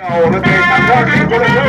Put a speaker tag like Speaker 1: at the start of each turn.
Speaker 1: Ahora te